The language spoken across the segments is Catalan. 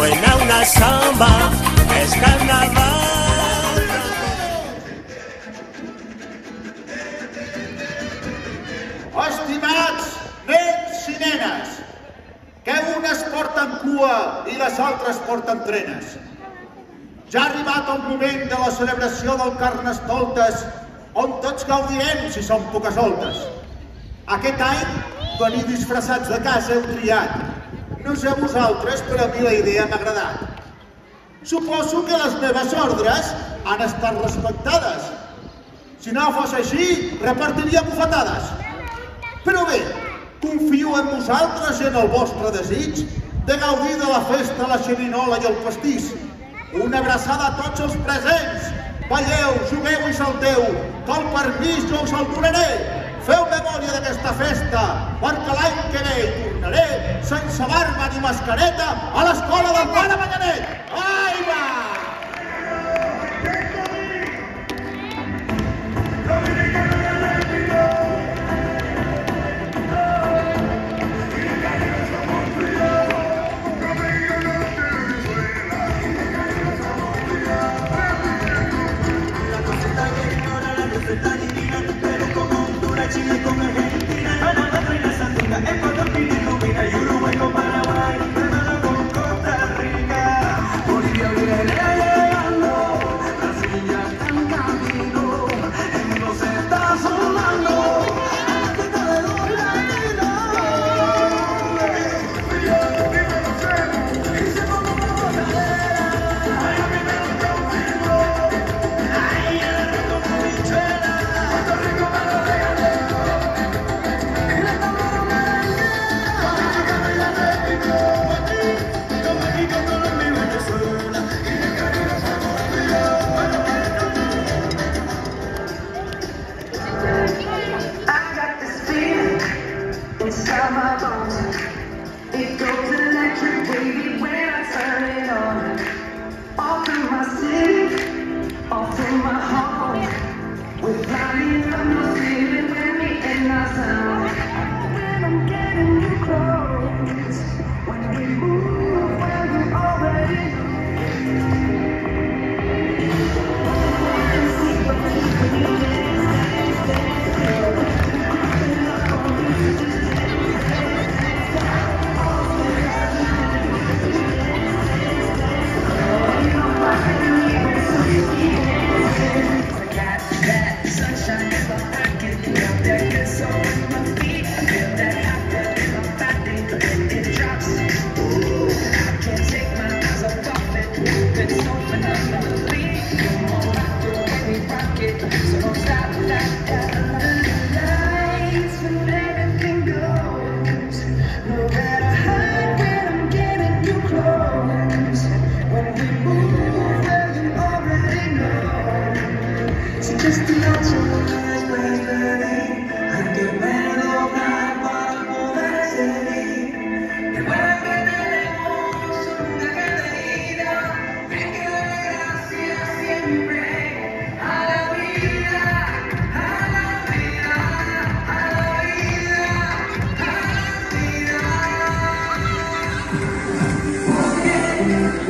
una samba, és carnaval. Estimats nens i nenes, que unes porten cua i les altres porten trenes. Ja ha arribat el moment de la celebració del Carnestoltes, on tots gaudirem si som poques soltes. Aquest any, venir disfressats de casa heu triat. No sé vosaltres, però a mi la idea m'ha agradat. Suposo que les meves ordres han estat respectades. Si no fos així, repartiria bufetades. Però bé, confio en vosaltres i en el vostre desig de gaudir de la festa, la xerinola i el pastís. Una abraçada a tots els presents. Balleu, jugueu i salteu, que el permís jo us el donaré. Feu memòria d'aquesta festa, perquè l'any que ve tornaré sense barba ni mascareta a l'escola del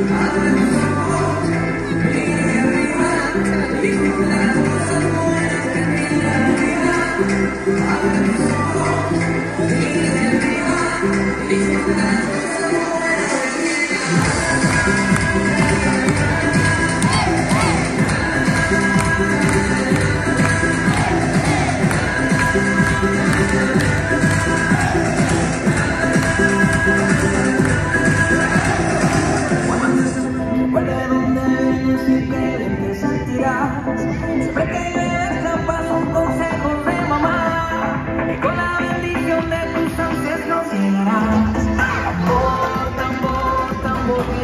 a la Siempre que lleves la paz, un consejo de mamá, y con la bendición de tus ansias nos llegarás. Tambor, tambor, tambor.